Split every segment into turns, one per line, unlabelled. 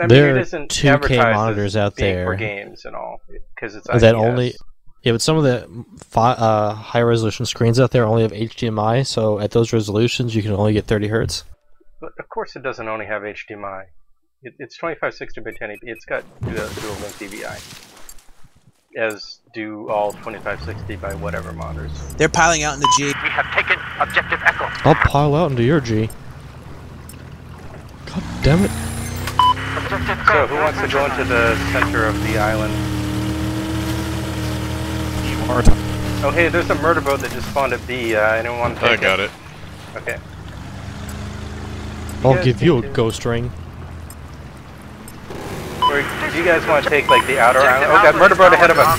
I mean,
There
it
are
isn't
2K monitors out there.
for games and all because it's
that only yeah, but some of the fi- uh, high resolution screens out there only have HDMI, so at those resolutions you can only get 30 hertz.
But of course, it doesn't only have HDMI. It, it's 2560 by 1080. It's got dual, dual link DVI, as do all 2560 by whatever monitors.
They're piling out in the G.
We have taken objective Echo.
I'll pile out into your G. God damn it!
Objective
So, who wants to go into the center of the island? Oh, hey, there's a murder boat that just spawned at B. Uh, anyone want to
I got it.
Okay.
I'll
guys
give you a ghost ring.
Or do you guys want to take like the outer island? Oh, god, murder boat ahead of us.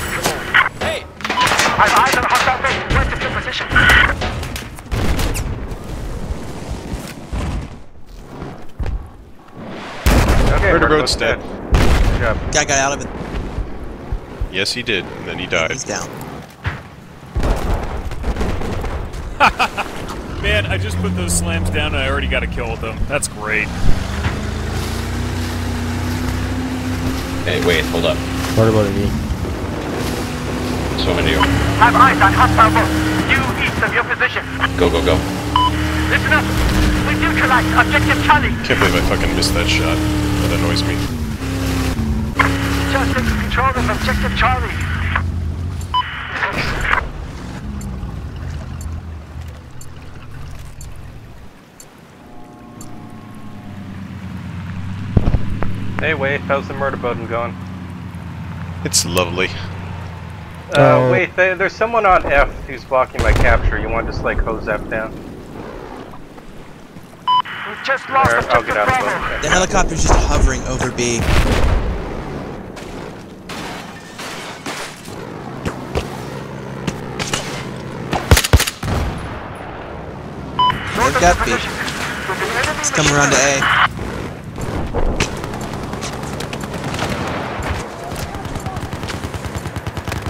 Hey! I have eyes on a hostile base. West of position.
Okay,
Murder
boat's
boat's dead.
Good job.
Guy got out of it.
Yes, he did, and then he died.
He's down.
Man, I just put those slams down and I already got a kill with them. That's great.
Hey, wait, hold up.
What about me?
So many.
Have eyes on hostile boat. Due east of your position.
Go, go, go.
Listen up. We neutralized objective Charlie.
Can't believe I fucking missed that shot. That annoys me.
Just taking control of objective Charlie.
Hey, wait, how's the murder boat going?
It's lovely.
Uh,
Uh,
wait, there, there's someone on F who's blocking my capture. You want to just like hose F down?
We've just lost
Or I'll
objective
get out of the
Bravo.
The helicopter's just hovering over B.
North of
got B.
position. With an enemy
It's coming around to. A.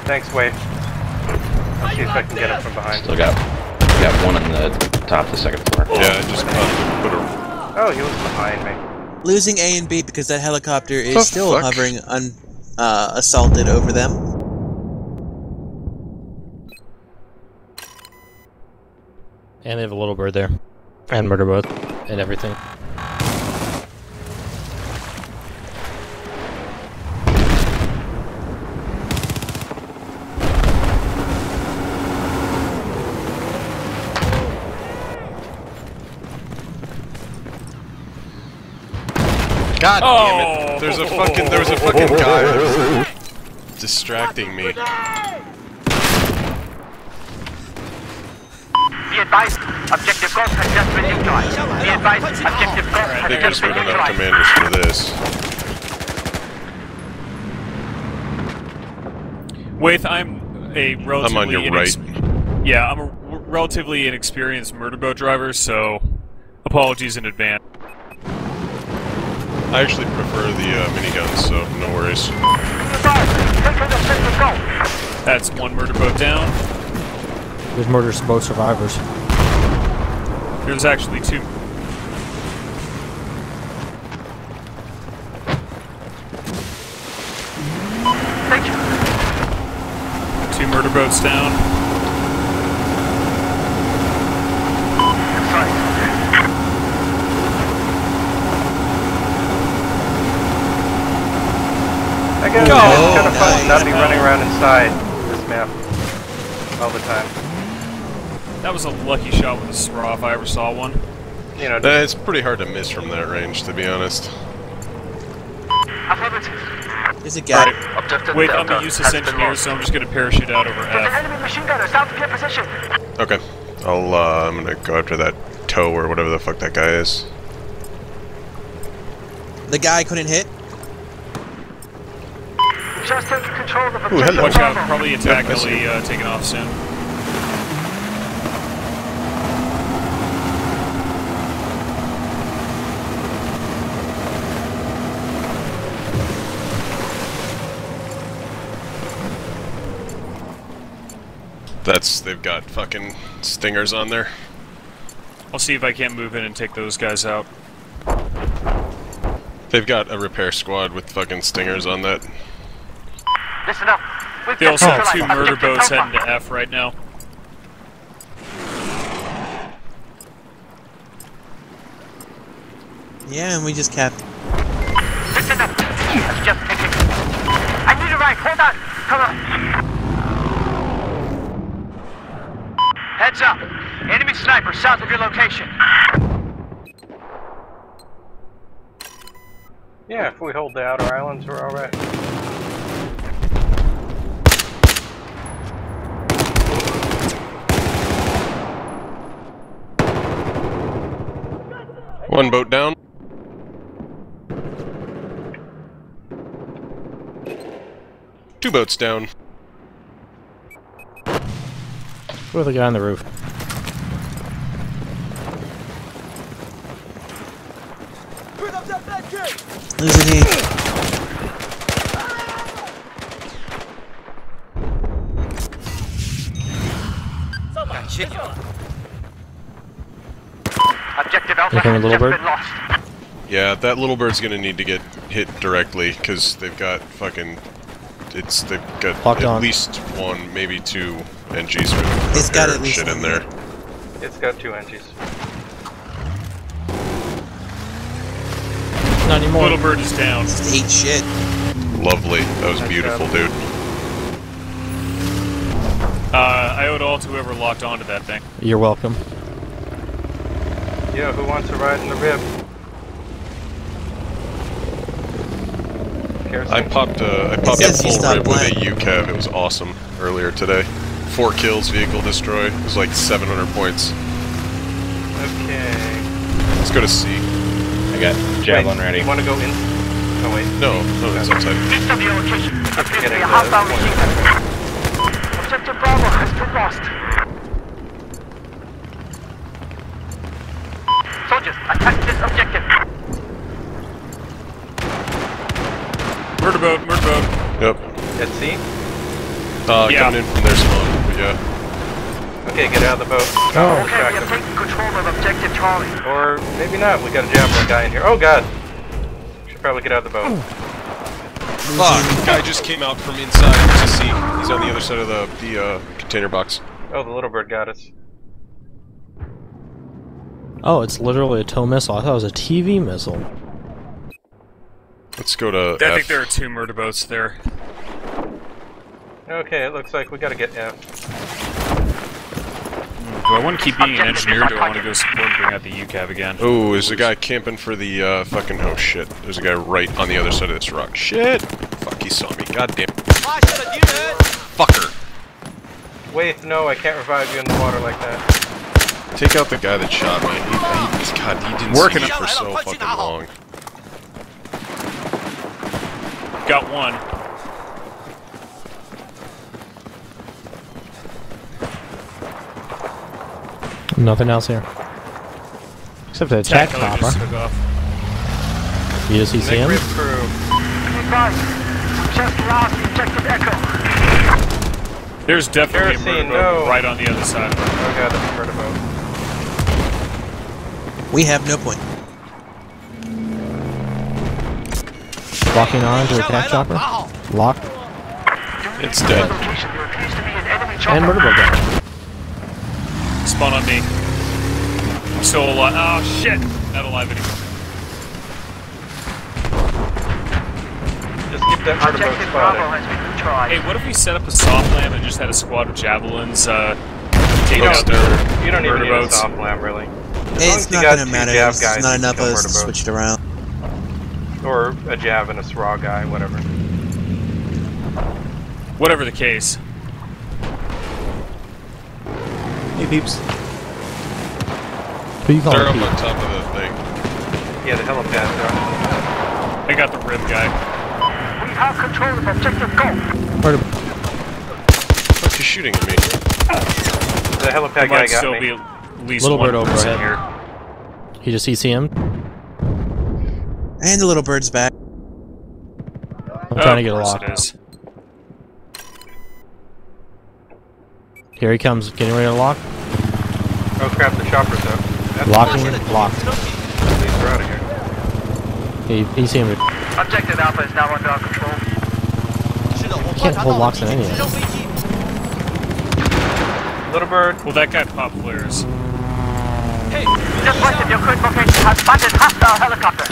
Thanks, Wave. I'll see if I can get him from behind.
Still got, got one on the top of the second floor.
Yeah, I just caught put a.
Oh, he was behind me.
Losing A and B because that helicopter is
The
still
fuck?
hovering un, uh, assaulted over them.
And they have a little bird there. And murder boat. And everything.
God
Oh.
damn it! Oh. There's a fucking. There was a fucking guy distracting me.
Be advised, objective Ghost has just been neutralized. Be advised, objective Ghost has
Because
just
we
been
don't have
neutralized.
commanders for this.
Waith, I'm a relatively
I'm on your right.
Yeah, I'm a r- relatively inexperienced murder boat driver, so apologies in advance.
I actually prefer the uh, miniguns, so no worries.
Be advised, take on objective Ghost.
That's one murder boat down.
There's murder boat survivors.
There's actually two.
Thank you.
Two murder boats down.
Sorry.
I guess
Go!
it's kind of fun
Nice.
to not be running around inside this map all the time.
That was a lucky shot with a SRAW if I ever saw one.
You know,
Uh, it's pretty hard to miss from that range, to be honest.
Affirmative.
There's a guy.
Objective
Wait, I'm
Delta
a useless
has been
engineer, so I'm just gonna parachute out over
There's
F.
enemy machine gunner south of your position.
Okay, I'll. Uh, I'm gonna go after that TOW or whatever the fuck that guy is.
The guy couldn't hit.
Just taking control of
Ooh, hello.
Watch out, probably attack
Yep, I see.
Ellie uh, taking off soon.
That's they've got fucking stingers on there.
I'll see if I can't move in and take those guys out.
They've got a repair squad with fucking stingers on that.
Listen up. We've
They also have two murder boats heading to F right now.
Yeah, and we just capped.
Listen up. That's just taking. I need a ride. Hold on. Come on. Heads up. Enemy sniper south of your location.
Yeah, if we hold the outer islands, we're alright.
One boat down. Two boats down.
Where's the guy on the roof?
Losing he.
Objective Alpha
You coming,
has
little bird?
Yeah, that little bird's gonna need to get hit directly because they've got fucking. It's they've got
Locked
at
on.
least one, maybe two NGs with
It's got at least
shit in there.
It's got two NGs.
Not anymore.
Little bird is down.
Just ate shit.
Lovely. That was
Nice
beautiful,
job.
dude.
Uh, I owed all to whoever locked onto that thing.
You're welcome.
Yeah, who wants to ride in the rib? Kerosene?
I popped a I popped a
says you
full
stopped
rib with a
playing.
UCAV. It was awesome earlier today. Four kills, vehicle destroyed. It was like 700 points.
Okay.
Let's go to C.
I got javelin
Wait,
ready.
You want to go in? Oh wait.
No, no, it's outside.
East of your location. Appears to be
getting
a
the
hostile
point.
machine gun. Objective Bravo has been lost. Attack this objective.
Murder boat, murder boat.
Yep.
At sea?
Uh,
Yeah.
coming in from their spawn. But yeah.
Okay, get out of the boat.
Oh.
Okay, we
Distract
have taken control of objective Charlie.
Or maybe not. We got a javelin guy in here. Oh god! Should probably get out of the boat.
Fuck! Guy just came out from inside to C. He's on the other side of the the uh, container box.
Oh, the little bird got us.
Oh, it's literally a tow missile. I thought it was a TV missile.
Let's go to
I
F.
think there are two murder boats there.
Okay, it looks like we gotta get F.
Do I want to keep being an engineer do I want to go support and bring out the UCAV again?
Oh, there's a guy camping for the uh, fucking. Oh shit! There's a guy right on the other side of this rock. Shit! Fuck! He saw me. God damn. Fucker!
Wait, no, I can't revive you in the water like that.
Take out the guy that shot me. He, he, God, he didn't
Working
see me for so fucking long.
Got one.
Nothing else here. Except a attack
Tack Miller just
chopper. You just see
Nick
him?
Rib crew.
Be advised, we just lost objective Echo.
There's definitely a
Kerosene,
murder boat right on the other side.
Oh god, that's a murder boat.
We have no point.
Walking on to attack chopper. Locked.
It's dead.
Location, there appears to be an enemy chopper.
And murder boat guy.
Spawn on me. I'm still alive. Oh shit! Not alive anymore.
Just keep that murder boat
Objective Bravo
spotted.
has been neutralized.
Hey, what if we set up a SOFLAM and just had a squad of javelins uh, take
You
out
don't,
their
you don't need a SOFLAM, really. As
It's not gonna matter.
Jav
There's
guys,
not enough
can
of us to switch it around.
Or a Jav and a Sraw guy, whatever.
Whatever the case.
Hey peeps.
Who you
They're
calling
up on top of the thing.
Yeah, the helipad. uh,
I got the rib guy.
We have control of objective Go.
Murder
Fuck, he's shooting at me.
The helipad
There
guy got
still
me.
Be at least
Little
one
bird
person
overhead.
here.
You just CCM?
And the little bird's back.
I'm trying to get a
Of course
lock.
it is.
Here he comes. Getting ready to lock.
Oh crap, the chopper's up. That's
Locking. Locked.
Please, we're out of here.
He, he seemed to
Objective Alpha is now under our control.
You can't hold locks on any of it.
Little bird.
Well, that guy pop flares.
Just west of your current location has spotted hostile helicopter.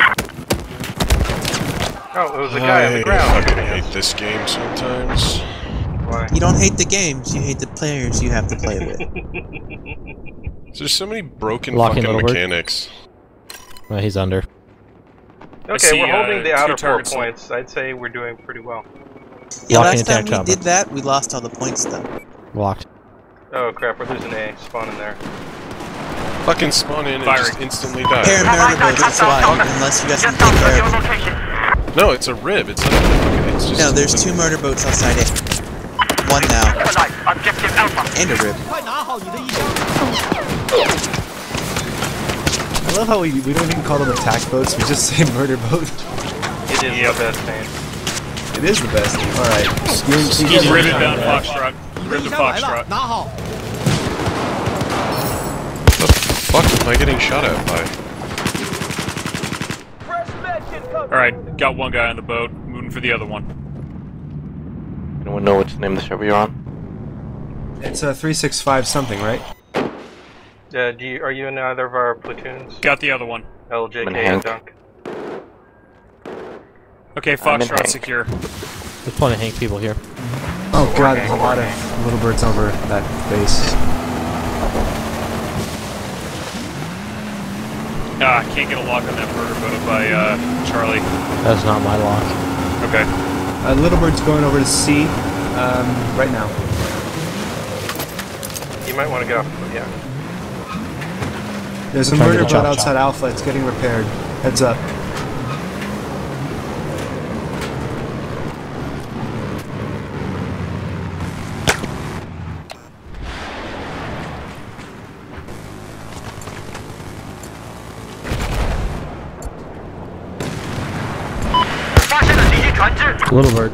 Oh, it was a guy on the
I
ground.
fucking hate this game sometimes.
Why?
You don't hate the games, you hate the players you have to play with.
There's so many broken
Locking
fucking mechanics.
Well, he's under.
Okay,
see,
we're holding
uh,
the outer four
targets.
points. I'd say we're doing pretty well.
Yeah,
Locking
last time we
chopper.
did that, we lost all the points though.
Locked.
Oh crap, we're losing A. Spawn in there.
Fucking spawn in and just instantly die.
Paramedic that's why, unless you guys can
Just
take
south of
care
your
of it.
location.
No, it's a rib. It's not a fucking. It's just.
No, there's two murder boats outside it. One now,
Neutralize Objective Alpha.
and a rib.
I love how we, we don't even call them attack boats, we just say murder boat.
It is
Yep.
the best name.
It is the best. name, Alright.
He's ribbon down Foxtrot. Ribbon Foxtrot.
Fuck am I getting shot at by?
Alright, got one guy on the boat. Moving for the other one.
Anyone know what name of the ship you're on?
It's a 365 something, right?
Uh, do you, are you in either of our platoons?
Got the other one.
LJK and
Hank.
Dunk.
Okay,
I'm in
Foxtrot
Hank.
secure.
There's plenty of Hank people here.
Oh god, there's a lot of little birds over that base.
Ah, I can't get a lock on that murder boat by uh, Charlie.
That's not my lock.
Okay.
Uh, little bird's going over to C um, right now.
You might want to get off. Yeah.
There's a
Trying
murder boat outside
chop.
Alpha, it's getting repaired. Heads up.
Little bird.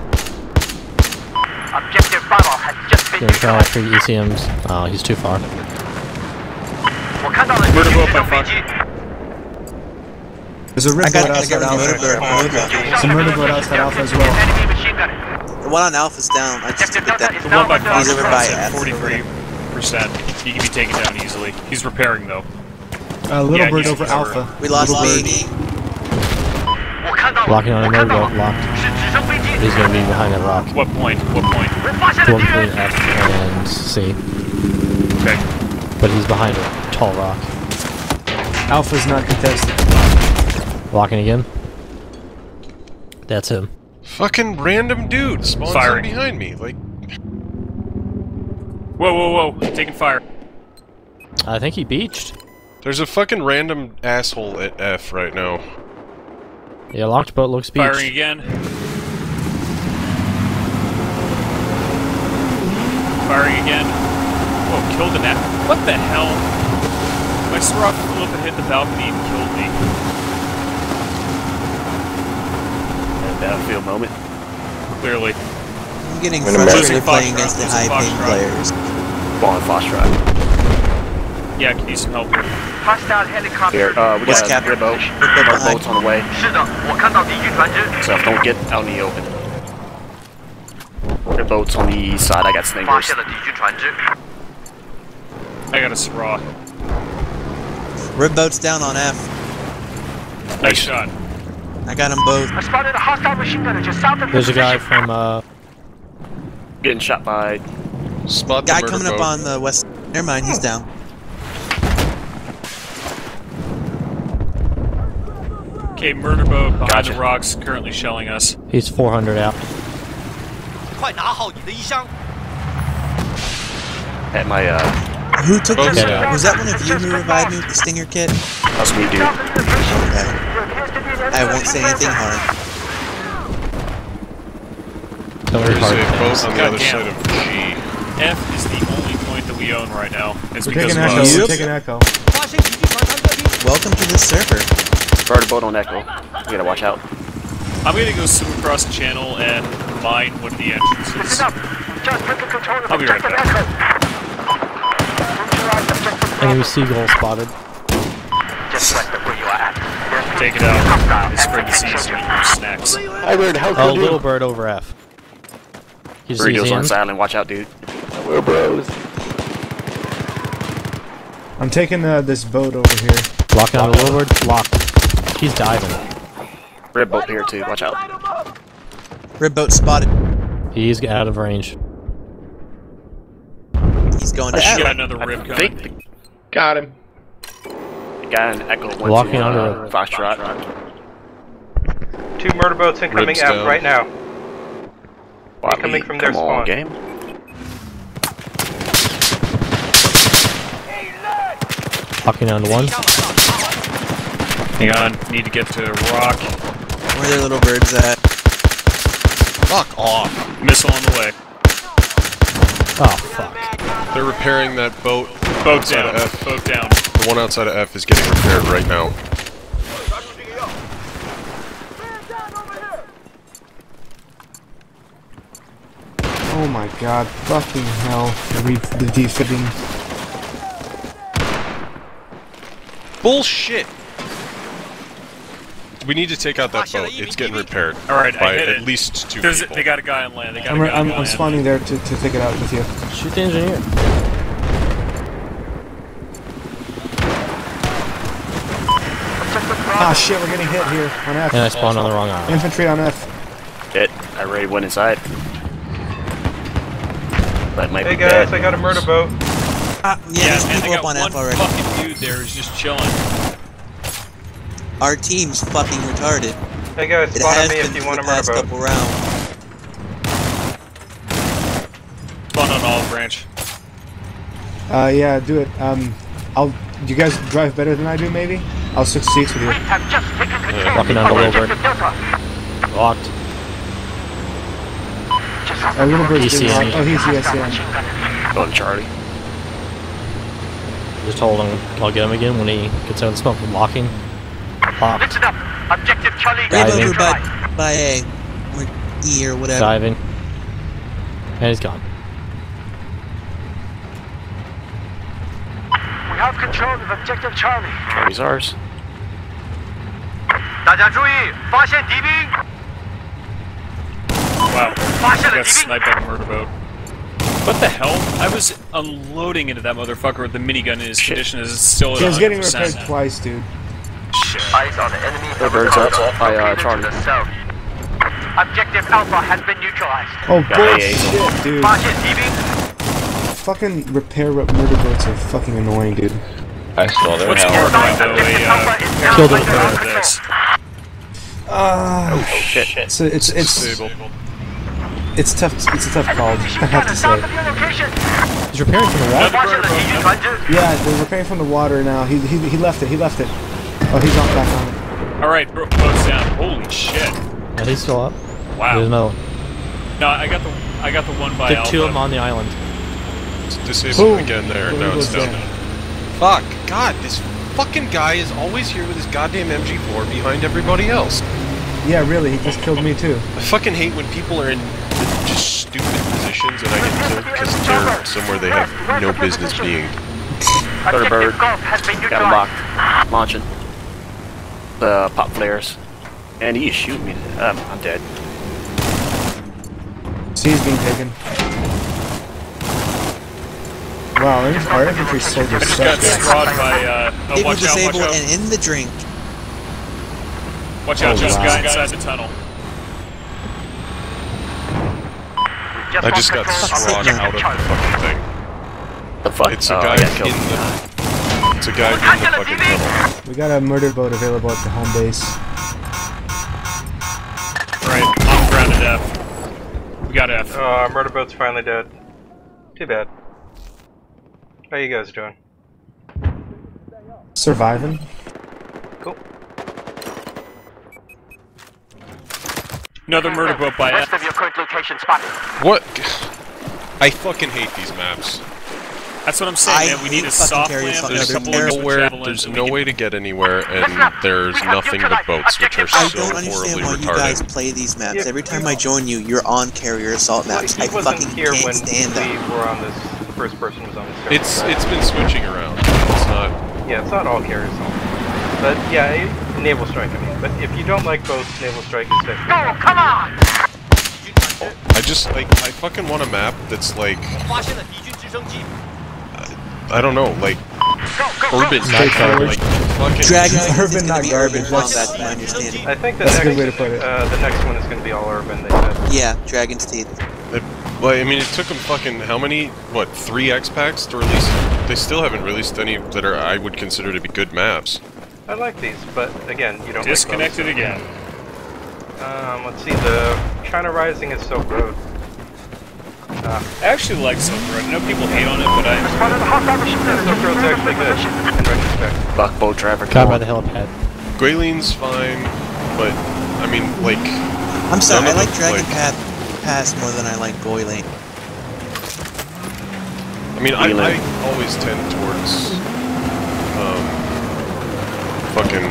Objective Bravo has just been
yeah, try after ECMs. Oh, he's too far.
There's a red
bird
outside Alpha. Some red bird outside Alpha as well.
The one on Alpha's down. I just took that.
The one by
Fox
is at 43%. He can be taken down easily. He's repairing though.
Uh, little
yeah,
bird over Alpha.
We lost
little
B.
Bird.
Locking on another
rock,
locked. gonna be behind that rock.
What point? What point?
One
point
F and C.
Okay.
But he's behind a tall rock.
Alpha's not contested.
Locking again. That's him.
Fucking random dude spawns behind me, like...
Whoa, whoa, whoa, taking fire.
I think he beached.
There's a fucking random asshole at F right now.
Yeah, locked boat looks
Firing again. Firing again. Whoa, killed an a- What the hell? My SRAW flew up and hit the balcony and killed me.
battlefield moment.
Clearly.
I'm getting
Wait a minute.
frustrated playing against the high-paid
Foxtrot.
players.
Ball and Foxtrot.
Yeah, I can use some help.
Hostile helicopter.
Here, uh, we
What's
got a boat. Our boat's on the way. So don't get out in the open. Their boat's on the east side, I got snipers.
I got a SRAW.
Rib boat's down on F.
Nice, nice shot.
I got them both.
I spotted a hostile machine gunner just south of
There's a guy from, uh...
Getting shot by...
Spot
guy coming
boat.
up on the west... Never mind, he's down.
Okay, murder boat behind
gotcha.
the rocks, currently shelling us.
He's 400 out.
At my, uh...
Who took
okay.
Was that one of you who revived me with the stinger kit?
That's me, dude.
Okay. I won't say anything hard.
There's
hard
a boat on the other side of G.
F is the only point that we own right now. It's
We're
because of us.
Echo.
We're
taking Echo.
Welcome to this server.
Bird boat on Echo. You gotta watch out.
I'm gonna go swim across the channel and mine one of the entrances.
Listen. Just took
I'll be right
objective
back.
Echo. Neutralize objective
Enemy seagull spotted.
Just west of where you are at. There's
Take it out. They spread disease and snacks.
I heard how
Oh, little bird over F. He's
Burritos on
hands.
silent. Watch out, dude.
We're bros.
I'm taking uh, this boat over here.
Locking on the little bird. Locked. He's diving.
Rib boat here too. Watch out.
Rib boat spotted.
He's out of range.
He's going to
I
Got another rib
I
coming.
think
Got him.
the guy in Echo went
Walking
to
under
uh,
it.
Foxtrot.
Two murder boats incoming
Ribs
F right now.
Why
coming from their
Come on,
spawn.
game.
Locking on to one.
Hang on. Need to get to rock.
Where are their little birds at?
Fuck off.
Missile on the way.
Oh, fuck.
They're repairing that boat.
Boat down.
of F.
Boat down.
The one outside of F is getting repaired right now.
Oh my god, fucking hell. The, re- the defitting.
Bullshit! We need to take out that boat. It's getting repaired.
All right, I hit
at
it.
least two
There's,
people.
they got a guy on land. They got
I'm,
a guy
I'm,
on
I'm spawning there to, to take it out with you.
Shoot the engineer.
Ah shit, we're getting hit here on F.
And I spawned on the wrong island.
Infantry on F.
Hit. I already went inside. That might
Hey
be
guys,
dead.
I got a murder boat.
Ah, yeah,
Yeah,
there's
man, they
people up
got
on
one
F already.
fucking dude there who's just chilling.
Our team's fucking retarded.
Hey guys,
It
spawn on
has
me
been
if you want
the
a murder
past
boat.
couple rounds.
Spawn on Olive Branch.
Uh, yeah, do it. Um, I'll. You guys drive better than I do, maybe? I'll switch seats with you.
We have just
Walking on the
of
little bird.
Objective
Locked.
A little bird's
ECM.
doing lock- Oh, he's ECM.
Going Charlie.
Just hold on. I'll get him again when he gets out of the smoke. Locking Locked.
Listen up. Objective Charlie
Red
is
Diving.
over by,
neutralized.
by A. Or E or whatever.
Diving. And he's gone.
We have control of Objective Charlie.
Charlie's ours.
大家注意，发现敌兵，
Wow.
发现
I
了
got
敌兵。
sniped by the murder boat. What the hell? I was unloading into that motherfucker with the minigun and his condition is still at
He was getting
100%.
repaired twice, dude.
Eyes on enemy
the bird's up. I, uh, Charlie.
Objective Alpha has been neutralized.
Oh, bullshit, dude. Fucking repair rep murder boats are fucking annoying, dude.
I saw their hell.
Uh,
killed
it
with
uh,
oh
shit.
So it's it's it's tough. It's a tough call. I have to say.
He's repairing from the
water.
Yeah, they're repairing from the water now. He he he left it. He left it. Oh, he's on back on.
All right, bro- boat's down. Holy shit!
Yeah, he's still up. Wow. There's
Wow.
another one.
No, I got the I got the one by
Get
Alpha.
two of them on the island.
It's disabled
Boom.
again there.
Boom
Now it's
goes
down.
down.
Fuck. God, this fucking guy is always here with his goddamn MG4 behind everybody else.
Yeah, really. He just killed me too.
I fucking hate when people are in just stupid positions and I get killed because they're somewhere they have no business being.
Third bird.
Objective Golf has been
Got him
neutralized.
locked. Launching. The pop flares. And he's shooting me. Um, I'm dead.
C's being taken. Wow, our- our infantry soldiers
I just
suck.
got
dude.
by. Uh, oh,
They were
watch out! Watch
disabled
out!
and in the drink.
Watch out!
Oh,
There's a
wow.
guy inside the tunnel.
I just got swatted out of the fucking thing.
The fuck?
It's a
Oh,
guy in
killed.
the. It's a guy in the fucking tunnel.
We got a murder boat available at the home base.
Right, on grounded F. We got F.
Oh, our murder boat's finally dead. Too bad. How you guys doing?
Surviving.
Cool.
Another murder boat by
Rest
F.
of your current location spotted.
What? I fucking hate these maps.
That's what I'm saying,
I
man. We need a SOFLAM
fucking
and a couple of
Nowhere, there's no way to get anywhere, and there's nothing but boats, which are
I
so
don't understand
horribly
retarded. you guys play these maps. Every time I join you, you're on carrier assault maps. I fucking
here
can't
when
stand
we
them.
were on this. The first person was on this.
It's
so-
it's been switching around. It's not.
Yeah, it's not all carriers. But yeah, it, Naval Strike, I mean. But if you don't like boats, Naval Strike is definitely.
Go, come on!
I just like I fucking want a map that's like I don't know, like urban,
Straightforward.
like
Dragon
Urban, not garbage,
urban
that's-
my understanding.
I think the
That's a good way to put it.
Uh, the next one is going to be all urban. They said.
Yeah, Dragon's Teeth.
It, well, I mean, it took them fucking how many? What three X packs to release? They still haven't released any that are I would consider to be good maps.
I like these, but again, you don't. like
Disconnected again.
Um, let's see. The China Rising is Silk Road. Uh,
I actually like Silk Road. I know people hate on it, but I
Spotted a hostile machine gun.
Silk Road's actually good in retrospect.
Buck boat driver.
Caught
come
by the helipad.
Guilene's fine, but I mean, like
I'm sorry, I like
them,
Dragon
like-
Path Pass more than I like Goylane.
I mean, I, I always tend towards um, fucking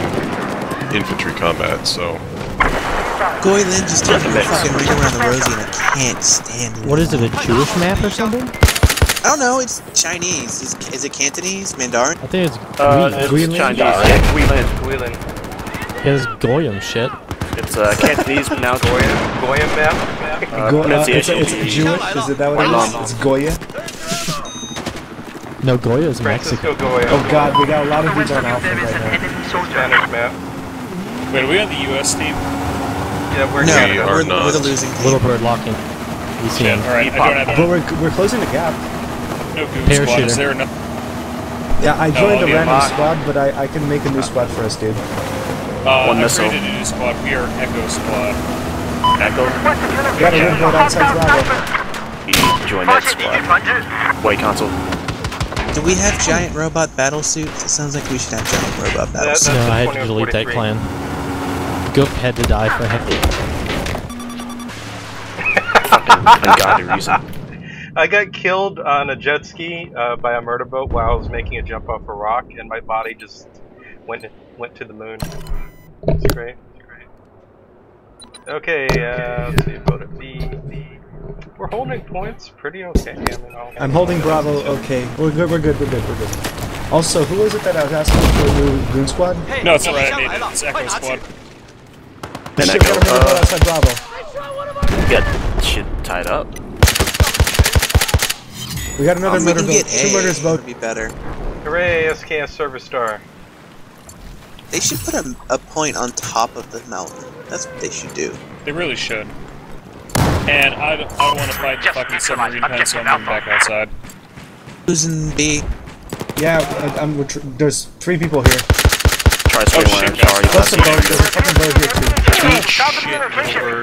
infantry combat. So
Goylin just took me fucking ring around the rosy and I can't stand it.
What is it, a Jewish map or something?
I don't know, it's Chinese. Is, is it Cantonese? Mandarin?
I think it's
Uh,
Gui-
it's
Guilin.
Chinese. Yeah, Guilin.
Guilin.
Yeah, it's Goyim shit.
It's uh, Cantonese pronounced
Goyim, Goyim map.
Uh,
Go- uh, it's,
pronunciation
it's Jewish, is it that what it
Guilan.
is? It's Goya?
No, Goya is Mexican.
Francisco Goya.
Oh god, we got a lot of dudes on Alpha
There is
right
an
now.
enemy soldier.
Spanish map.
wait. Are we on the U.S. team?
Yeah, we're
No,
Canada.
are
we're,
not.
we're the losing team.
Little Bird locking.
Shit.
ECM.
All right. I don't have
But we're, we're closing the gap.
no goon
Parachuter.
squad. Is there enough?
Yeah, I
No,
joined a random
mine.
squad, but I, I can make a new squad for us, dude.
Uh,
One
I
missile.
created a new squad. We are Echo Squad.
Echo.
What's
We got a
location?
red boat outside Bravo.
He joined that squad. White console.
Do we have giant robot battle suits? It sounds like we should have giant robot battle suits.
No, I had to delete that clan. Goop had to die for him.
Fucking ungodly reason.
I got killed on a jet ski uh, by a murder boat while I was making a jump off a rock, and my body just went went to the moon. It's great. It's great. Okay, uh, let's see, vote at B. We're holding points pretty okay. I mean, I'll-
I'm holding Bravo, okay. We're good, we're good, we're good, we're good. Also, who was it that I was asking for a new goon squad?
No, it's alright. I made it. It's Echo Squad.
And
uh,
Shit, we got a
Echo.
red boat
Uh,
outside Bravo.
you got shit tied up.
We got another
Um,
murder
can
boat. Two
A.
murders boat.
Would be better.
Hooray, SKS Server Star.
They should put a, a point on top of the mountain. That's what they should do.
They really should. And I don't, I want to fight the fucking submarine pen, so I'm moving back outside.
Who's in B?
Yeah, I, I'm, we're tr- there's three people here.
Try swing
shit,
one.
guys.
Sorry,
Plus a
last
boat. There's a fucking boat here too.
South of the location.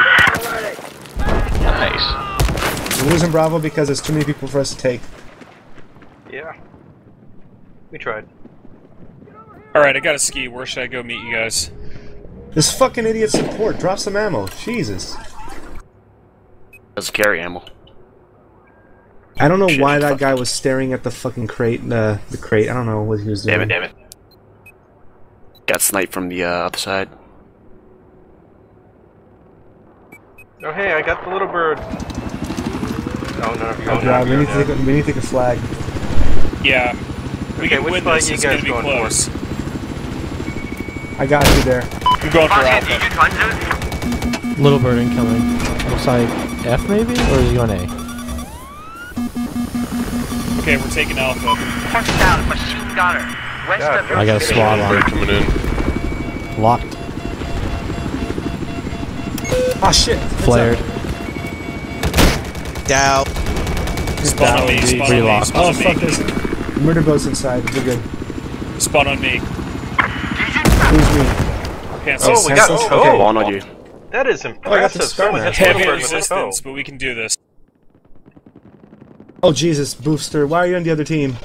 Nice.
We're losing Bravo because there's too many people for us to take.
Yeah. We tried.
Alright, I got a ski. Where should I go meet you guys?
This fucking idiot support. Drop some ammo. Jesus.
Doesn't carry ammo.
I don't know
Shit,
why that guy was staring at the fucking crate. Uh, the crate. I don't know what he was doing.
Damn it, damn it. Got sniped from the uh, other side.
Oh hey, I got the little bird. Oh no, you're
Oh
going
god, we
down,
need to
you're
take a, we need to take a flag.
Yeah. We
Okay,
can
which
win
flag
this.
you
It's
guys
gonna be
for?
close.
I got you there.
I'm going for
Caution,
Alpha.
Little bird incoming. Looks like F maybe? Or is he on A?
Okay, we're taking Alpha.
Hostile machine gunner. West
Yeah,
of
I got a
squad
SWAT
Bird
on.
coming in.
Locked.
Oh shit.
Flared.
up?
Dow.
Spawn on me,
Down,
spawn on
oh,
me,
locked.
spawn
Oh
on
fuck this. Murder boat's inside. We're good.
Spawn on me.
Who's me?
Pants
Oh, we got
Senseless?
oh,
Okay.
Spawn on you.
That is
Oh, I got
impressive.
the scar
Someone
map.
hit
Heavy
Little Bird with a TOW.
resistance, but we can do this.
Oh Jesus, Booster. Why are you on the other team?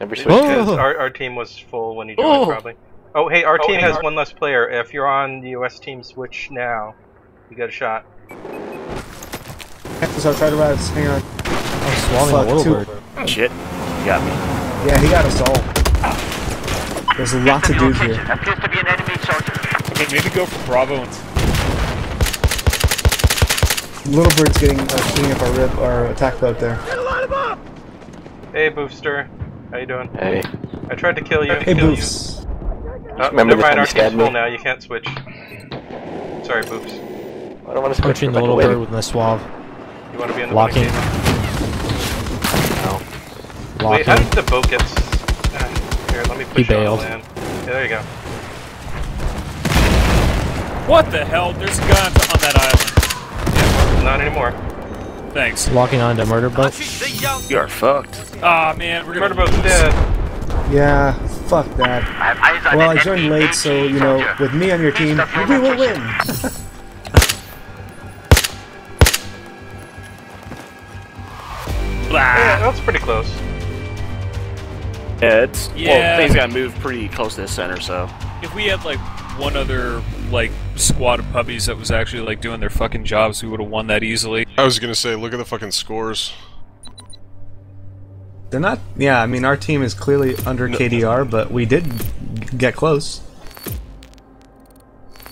Never switched.
Oh.
our, our team was full when you joined,
Oh.
probably. Oh, hey, our team
hey,
has
our-
one less player. If you're on the US team, switch now. You got a shot.
So I'll try to rise. Hang on.
I'm swallowing
Fuck,
a little bird.
Shit. You got me.
Yeah, he got us all. There's a lot to do here.
Appears to be an enemy soldier.
Okay, maybe go for Bravo and
Little bird's getting uh, cleaning up our rib, our attack boat there.
Hey, Booster. How you doing?
Hey.
I tried to kill you.
Hey, Boofs.
Oh,
Remember
never
the
mind,
time
our
you
team's full now, you can't switch. Sorry, Boops.
I don't want to switch.
Punching the little
wait.
bird with my suave.
You want to be in the
Locking.
winning team? Wait,
Locking.
how did the boat get... Uh, here, let me push
He
you on
bailed.
land. Yeah, there you go.
What the hell? There's guns on, on that island.
Not anymore.
Thanks.
Locking onto murder boat.
You are fucked.
Ah man, we're gonna
Murder boat's dead.
Yeah, fuck that.
I have eyes on
Well, I joined late, so, you know,
soldier.
with me on your team, we
your
will win.
location.
Yeah,
Blah.
that's pretty close.
Yeah, it's
Yeah.
well, things got moved pretty close to the center, so
If we had like one other like squad of puppies that was actually like doing their fucking jobs, we would have won that easily.
I was gonna say, look at the fucking scores.
They're not. Yeah, I mean, our team is clearly under KDR, but we did get close.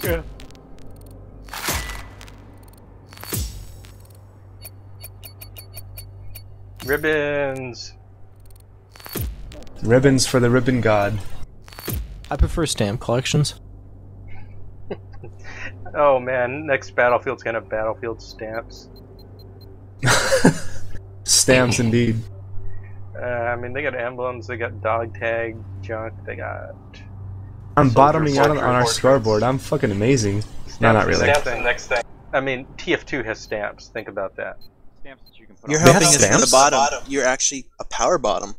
Yeah.
Ribbons.
Ribbons for the ribbon god.
I prefer stamp collections.
Oh man, next Battlefield's gonna have Battlefield stamps.
Stamps, indeed.
Uh, I mean, they got emblems, they got dog tag junk, they got.
I'm bottoming out on, on our scoreboard. I'm fucking amazing. No, not really.
Stamps the next thing. I mean, TF2 has stamps. Think about that.
You're
They have
helping us from the bottom. You're actually a power bottom.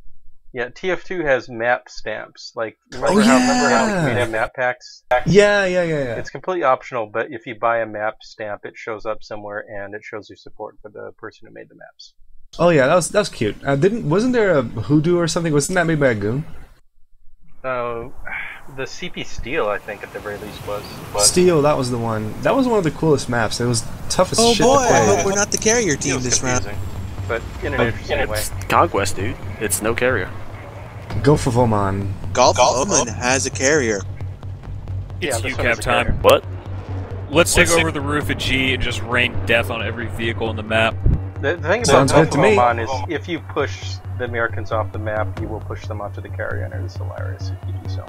Yeah, TF2 has map stamps. Like, remember
Oh,
how remember how
yeah.
we have map packs?
Yeah, yeah, yeah, yeah.
It's completely optional, but if you buy a map stamp, it shows up somewhere and it shows your support for the person who made the maps.
Oh yeah, that was that was cute. Uh, didn't wasn't there a hoodoo or something? Wasn't that made by a goon?
Oh, the CP Steel, I think, at the very least was. was
Steel, that was the one. That was one of the coolest maps. It was tough as
Oh
shit
boy,
to
I hope we're not the carrier team
Steel's
this round.
Confusing, but in an interesting way.
it's conquest, dude. It's no carrier.
Go for Voman.
Golf Oman has a carrier.
Yeah,
It's
this
you,
one is
time.
carrier.
What?
Let's take over the roof of G and just rain death on every vehicle in the map.
The, the thing
Sounds
about
good to me.
Oman is if you push the Americans off the map, you will push them onto the carrier, and it is hilarious if you do so.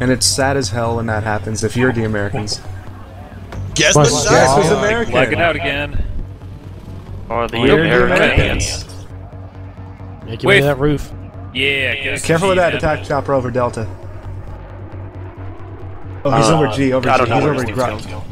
And it's sad as hell when that happens if you're the Americans.
Guess
Plus,
what
guess
size?
who's
American?
Lagging out again.
Or the
We're the
Americans.
Yeah, give
Wait.
me that roof.
Yeah, get
Careful with that
man.
attack chopper over Delta. Oh, he's
Uh,
over G, over
I don't
G.
know
He's
where
over
this
Grok.
dude's going.